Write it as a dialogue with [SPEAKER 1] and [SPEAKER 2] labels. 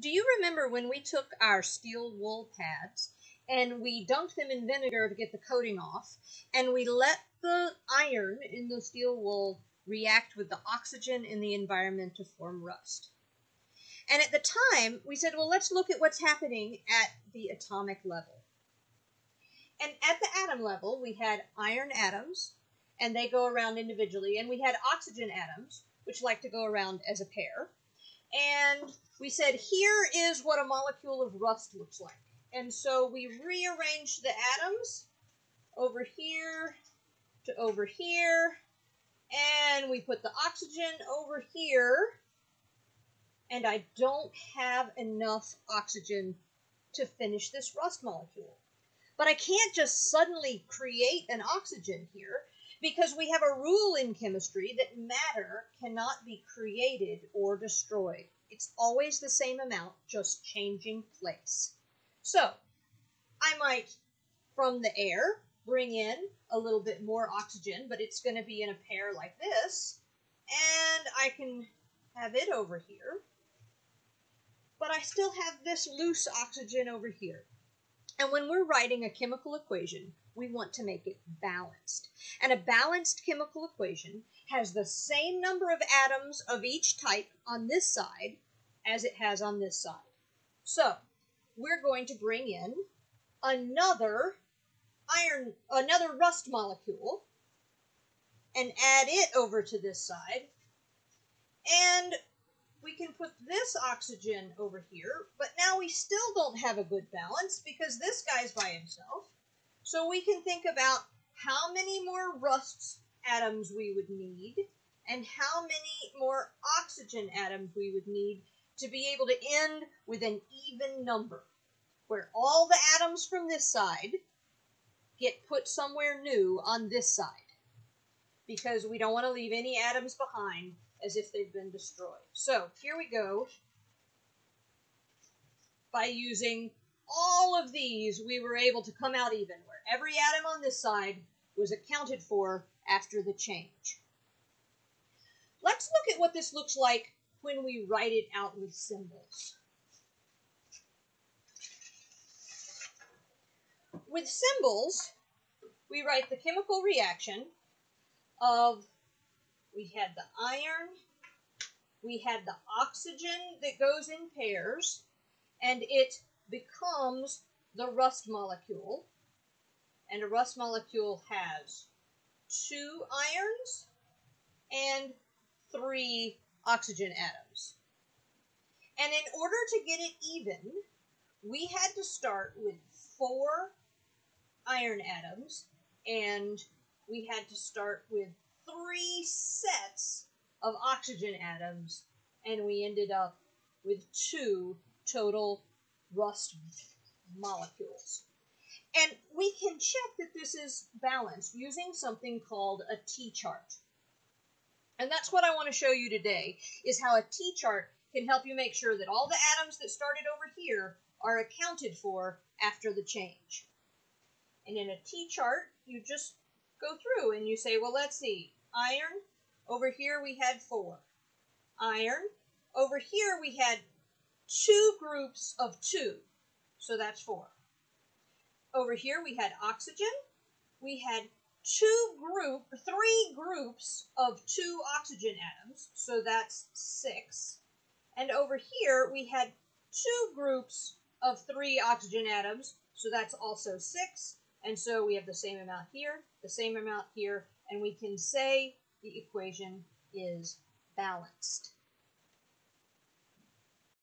[SPEAKER 1] Do you remember when we took our steel wool pads and we dunked them in vinegar to get the coating off, and we let the iron in the steel wool react with the oxygen in the environment to form rust? And at the time, we said, well, let's look at what's happening at the atomic level. And at the atom level, we had iron atoms, and they go around individually, and we had oxygen atoms, which like to go around as a pair. And we said, here is what a molecule of rust looks like. And so we rearranged the atoms over here to over here, and we put the oxygen over here, and I don't have enough oxygen to finish this rust molecule. But I can't just suddenly create an oxygen here because we have a rule in chemistry that matter cannot be created or destroyed. It's always the same amount, just changing place. So, I might, from the air, bring in a little bit more oxygen, but it's going to be in a pair like this. And I can have it over here. But I still have this loose oxygen over here. And when we're writing a chemical equation, we want to make it balanced. And a balanced chemical equation has the same number of atoms of each type on this side as it has on this side. So we're going to bring in another iron, another rust molecule and add it over to this side. And this oxygen over here, but now we still don't have a good balance because this guy's by himself. So we can think about how many more rust atoms we would need and how many more oxygen atoms we would need to be able to end with an even number, where all the atoms from this side get put somewhere new on this side, because we don't want to leave any atoms behind as if they've been destroyed. So here we go. By using all of these, we were able to come out even, where every atom on this side was accounted for after the change. Let's look at what this looks like when we write it out with symbols. With symbols, we write the chemical reaction of we had the iron, we had the oxygen that goes in pairs, and it becomes the rust molecule. And a rust molecule has two irons and three oxygen atoms. And in order to get it even, we had to start with four iron atoms and we had to start with three sets of oxygen atoms, and we ended up with two total rust molecules. And we can check that this is balanced using something called a T-chart. And that's what I want to show you today, is how a T-chart can help you make sure that all the atoms that started over here are accounted for after the change. And in a T-chart, you just go through and you say, well, let's see, iron, over here we had four. Iron, over here we had two groups of two, so that's four. Over here we had oxygen, we had two group, three groups of two oxygen atoms, so that's six. And over here, we had two groups of three oxygen atoms, so that's also six. And so we have the same amount here, the same amount here, and we can say the equation is balanced.